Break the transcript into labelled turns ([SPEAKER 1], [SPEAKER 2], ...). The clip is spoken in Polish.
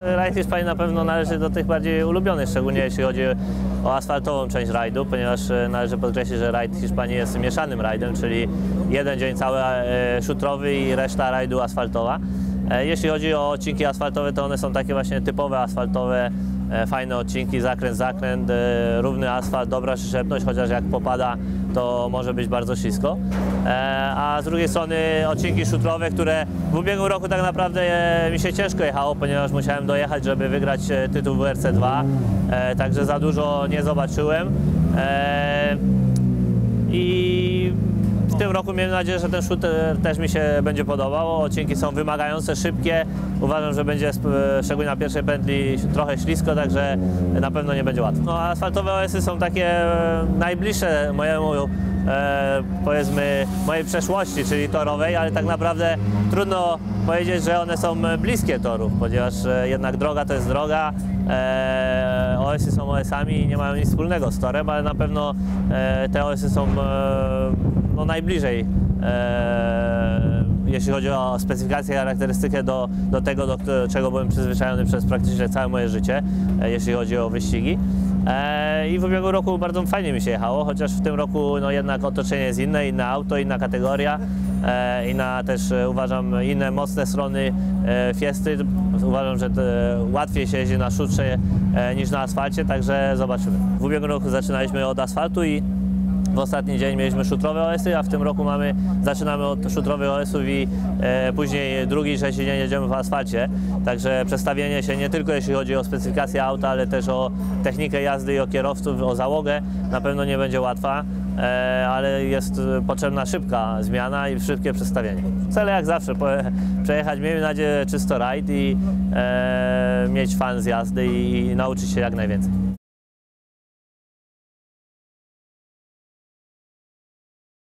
[SPEAKER 1] Rajd Hiszpanii na pewno należy do tych bardziej ulubionych, szczególnie jeśli chodzi o asfaltową część rajdu, ponieważ e, należy podkreślić, że rajd Hiszpanii jest mieszanym rajdem, czyli jeden dzień cały e, szutrowy i reszta rajdu asfaltowa. E, Jeśli chodzi o odcinki asfaltowe, to one są takie właśnie typowe asfaltowe, fajne odcinki, zakręt, zakręt, e, równy asfalt, dobra przyczepność, chociaż jak popada, to może być bardzo ślisko. E, A z drugiej strony odcinki szutrowe, które w ubiegłym roku tak naprawdę e, mi się ciężko jechało, ponieważ musiałem dojechać, żeby wygrać e, tytuł WRC 2, e, także za dużo nie zobaczyłem. E, I w tym roku miejmy nadzieję, że ten shooter też mi się będzie podobał. Odcinki są wymagające, szybkie. Uważam, że będzie sp- szczególnie na pierwszej pętli trochę ślisko, także na pewno nie będzie łatwo. No, asfaltowe OS-y są takie e, najbliższe mojemu, e, powiedzmy, mojej przeszłości, czyli torowej, ale tak naprawdę trudno powiedzieć, że one są bliskie torów, ponieważ e, jednak droga to jest droga. E, OS-y są OS-ami i nie mają nic wspólnego z torem, ale na pewno e, te OS-y są e, najbliżej, e, jeśli chodzi o specyfikację, charakterystykę do, do tego, do czego byłem przyzwyczajony przez praktycznie całe moje życie, e, jeśli chodzi o wyścigi. E, I w ubiegłym roku bardzo fajnie mi się jechało, chociaż w tym roku no, jednak otoczenie jest inne, inne auto, inna kategoria, e, inna też e, uważam inne mocne strony e, Fiesty. Uważam, że łatwiej się jeździ na szutrze niż na asfalcie, także zobaczymy. W ubiegłym roku zaczynaliśmy od asfaltu i w ostatni dzień mieliśmy szutrowe OS-y, a w tym roku mamy, zaczynamy od szutrowych OS-ów i e, później drugi, trzeci dzień jedziemy w asfalcie. Także przestawienie się nie tylko jeśli chodzi o specyfikację auta, ale też o technikę jazdy i o kierowców, o załogę na pewno nie będzie łatwa, e, ale jest potrzebna szybka zmiana i szybkie przestawienie. Cele jak zawsze, po, przejechać, miejmy nadzieję, czysto rajd i e, mieć fan z jazdy i, i nauczyć się jak najwięcej.